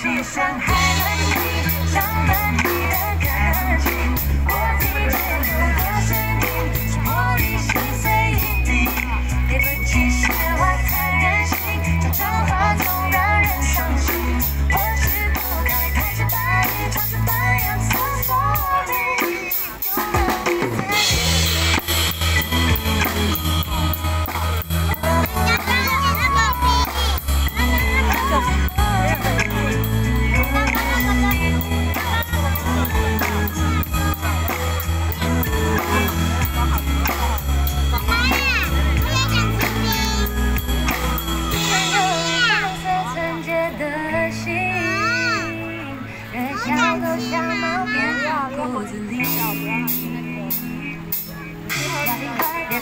雪山开了你降了你你没找到，不要轻易开。你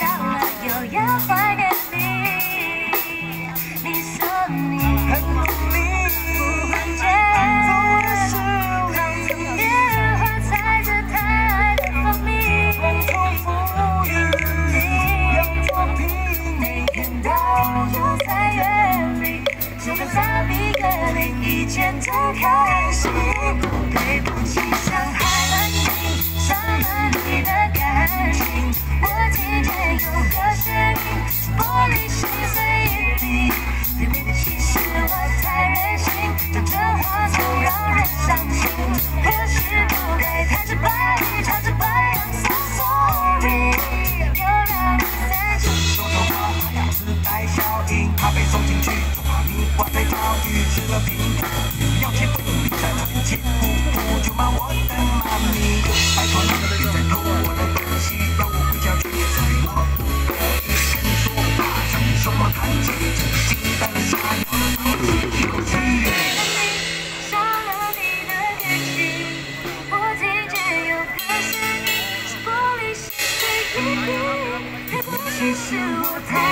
怕？以前真开心。对不起，伤害了你，伤了你的感情。我听见有个声音，玻璃心碎一地。对不起，是我太任性，讲真话总让人伤心。或许不该太直白，太直白，I'm so sorry，又让你散心。说的话要自带效应，怕被送进去，就怕你挂在不要切不理睬，差点切不不就骂我的妈咪。拜托你别再偷我的东西，要我回家去，所以我不可以先说话，像你手忙弹琴，真心的傻妞，有气。伤了你的感情，我听见有个声音是玻璃心碎一地。对不，是我太